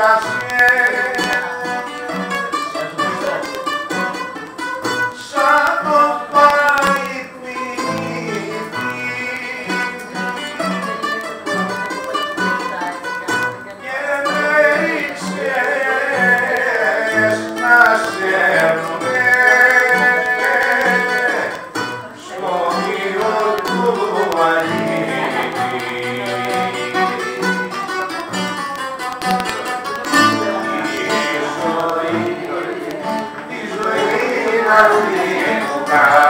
Kashmir. na minha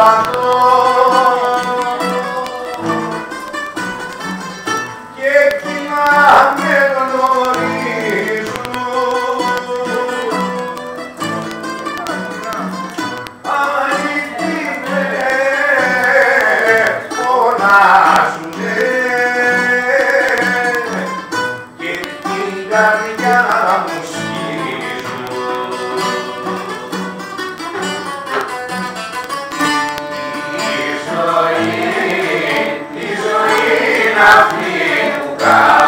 Quatro nas minhas